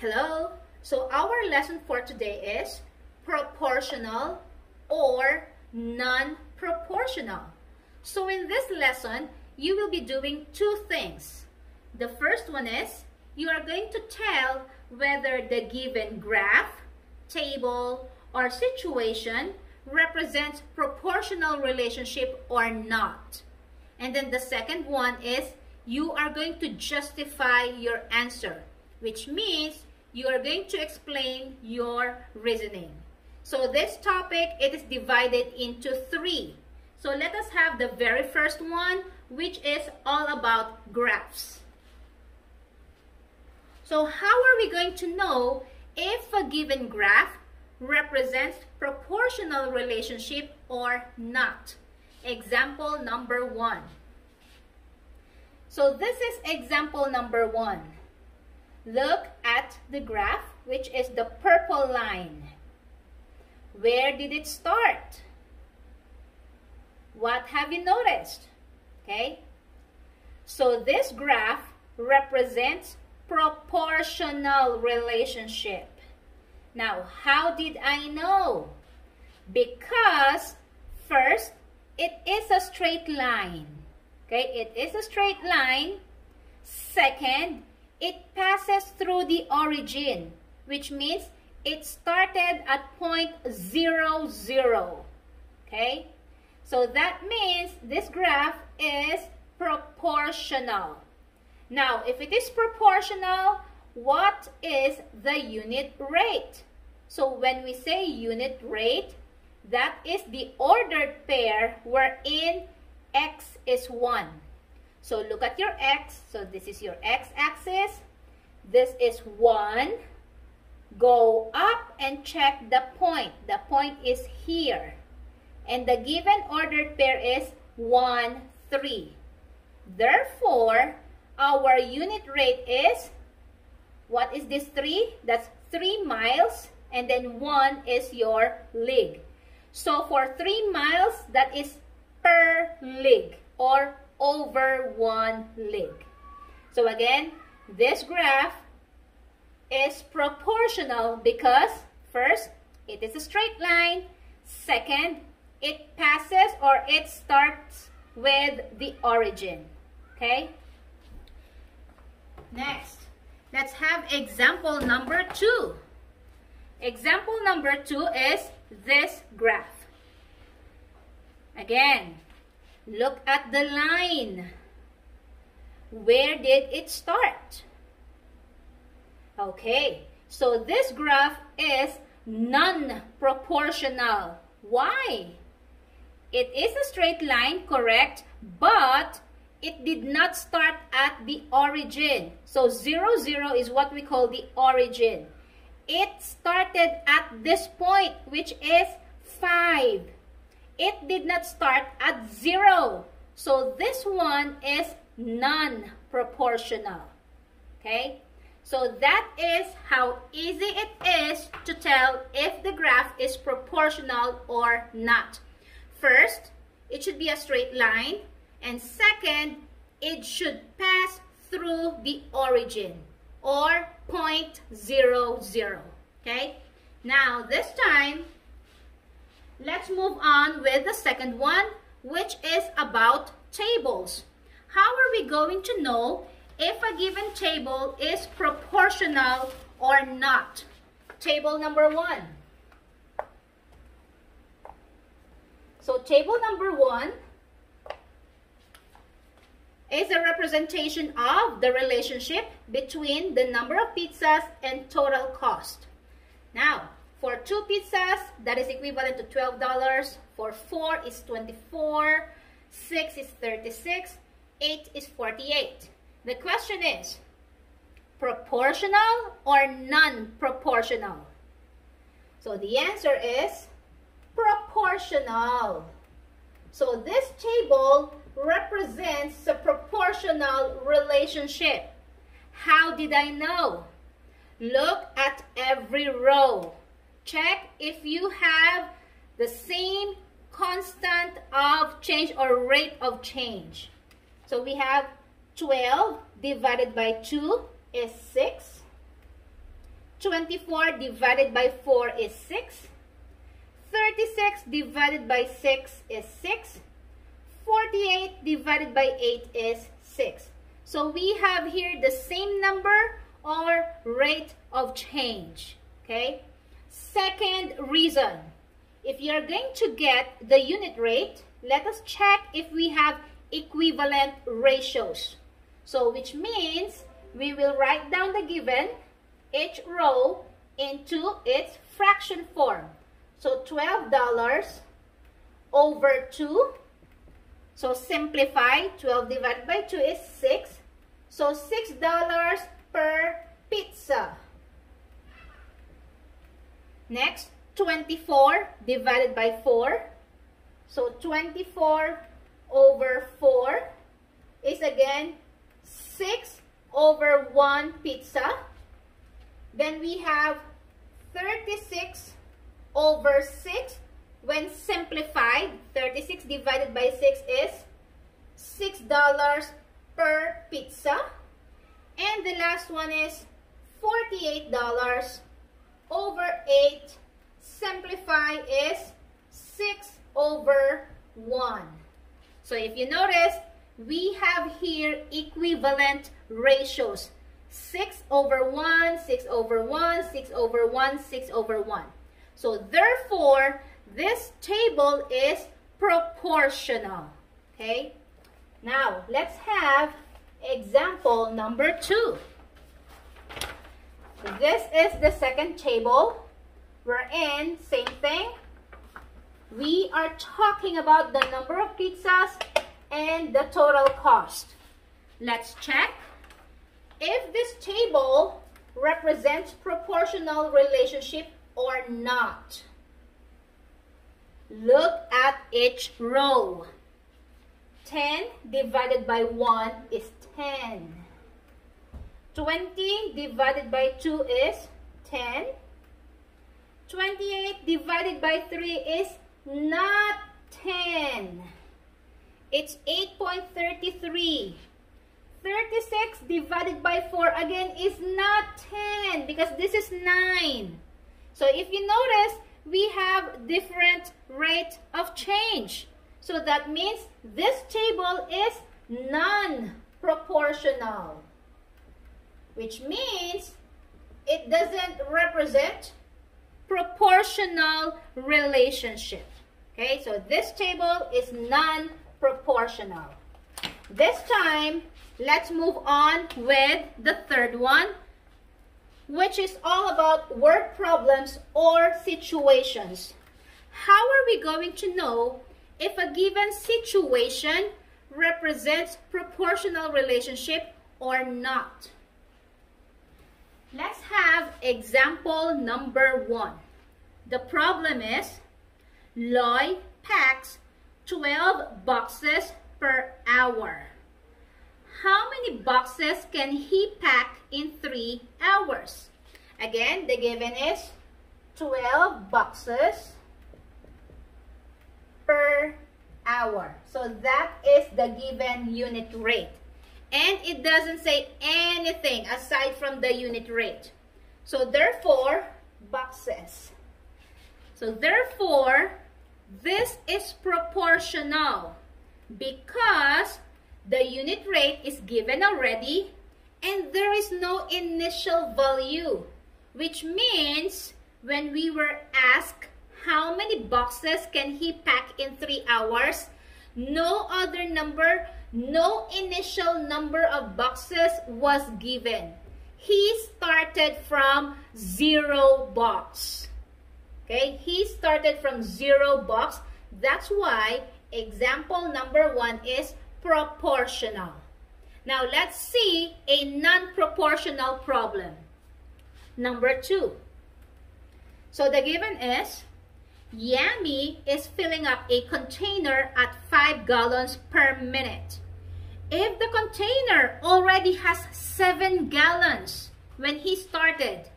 Hello! So our lesson for today is proportional or non-proportional. So in this lesson, you will be doing two things. The first one is you are going to tell whether the given graph, table, or situation represents proportional relationship or not. And then the second one is you are going to justify your answer, which means you are going to explain your reasoning. So this topic, it is divided into three. So let us have the very first one, which is all about graphs. So how are we going to know if a given graph represents proportional relationship or not? Example number one. So this is example number one. Look at the graph, which is the purple line. Where did it start? What have you noticed? Okay. So this graph represents proportional relationship. Now, how did I know? Because first, it is a straight line. Okay, it is a straight line. Second, it passes through the origin, which means it started at point zero zero. Okay? So that means this graph is proportional. Now, if it is proportional, what is the unit rate? So when we say unit rate, that is the ordered pair wherein x is 1. So look at your x. So this is your x-axis. This is 1. Go up and check the point. The point is here. And the given ordered pair is 1, 3. Therefore, our unit rate is, what is this 3? That's 3 miles. And then 1 is your leg. So for 3 miles, that is per leg or over one link. So again, this graph is proportional because first, it is a straight line. Second, it passes or it starts with the origin. Okay? Next, let's have example number two. Example number two is this graph. Again, Look at the line. Where did it start? Okay, so this graph is non-proportional. Why? It is a straight line, correct, but it did not start at the origin. So 0, 0 is what we call the origin. It started at this point, which is 5 it did not start at zero. So this one is non-proportional. Okay? So that is how easy it is to tell if the graph is proportional or not. First, it should be a straight line. And second, it should pass through the origin or point zero zero. Okay? Now, this time, Let's move on with the second one, which is about tables. How are we going to know if a given table is proportional or not? Table number one. So table number one is a representation of the relationship between the number of pizzas and total cost. Now, for two pizzas, that is equivalent to $12. For four is 24. Six is 36. Eight is 48. The question is, proportional or non-proportional? So the answer is proportional. So this table represents a proportional relationship. How did I know? Look at every row check if you have the same constant of change or rate of change. So we have 12 divided by 2 is 6. 24 divided by 4 is 6. 36 divided by 6 is 6. 48 divided by 8 is 6. So we have here the same number or rate of change. Okay. Second reason. If you're going to get the unit rate, let us check if we have equivalent ratios. So which means we will write down the given, each row into its fraction form. So $12 over 2. So simplify, 12 divided by 2 is 6. So $6 per pizza. Next, 24 divided by 4. So 24 over 4 is again 6 over 1 pizza. Then we have 36 over 6. When simplified, 36 divided by 6 is $6 per pizza. And the last one is $48 over 8. Simplify is 6 over 1. So if you notice, we have here equivalent ratios. 6 over 1, 6 over 1, 6 over 1, 6 over 1. So therefore, this table is proportional. Okay? Now, let's have example number 2. This is the second table. We're in, same thing. We are talking about the number of pizzas and the total cost. Let's check. If this table represents proportional relationship or not. Look at each row. 10 divided by 1 is 10. 20 divided by 2 is 10. 28 divided by 3 is not 10. It's 8.33. 36 divided by 4 again is not 10 because this is 9. So if you notice, we have different rate of change. So that means this table is non-proportional. Which means it doesn't represent proportional relationship. Okay, so this table is non-proportional. This time, let's move on with the third one, which is all about word problems or situations. How are we going to know if a given situation represents proportional relationship or not? Let's have example number one. The problem is Lloyd packs 12 boxes per hour. How many boxes can he pack in 3 hours? Again, the given is 12 boxes per hour. So that is the given unit rate. And it doesn't say anything aside from the unit rate. So therefore, boxes. So therefore, this is proportional because the unit rate is given already and there is no initial value, which means when we were asked how many boxes can he pack in three hours, no other number, no initial number of boxes was given. He started from zero box. Okay, he started from zero box. That's why example number one is proportional. Now let's see a non-proportional problem. Number two. So the given is Yami is filling up a container at 5 gallons per minute. If the container already has 7 gallons when he started,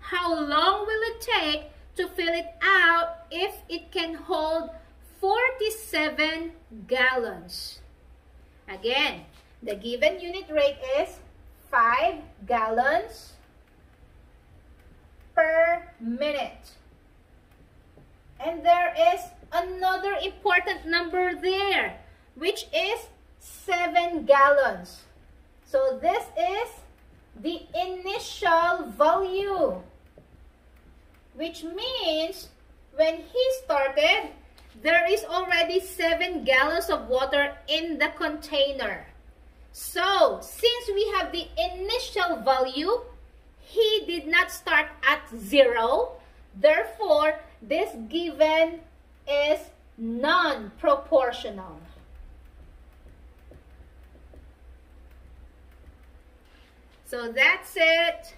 how long will it take to fill it out if it can hold 47 gallons? Again, the given unit rate is 5 gallons per minute. And there is another important number there, which is 7 gallons. So this is the initial value, which means when he started, there is already 7 gallons of water in the container. So, since we have the initial value, he did not start at 0. Therefore, this given is non-proportional. So that's it.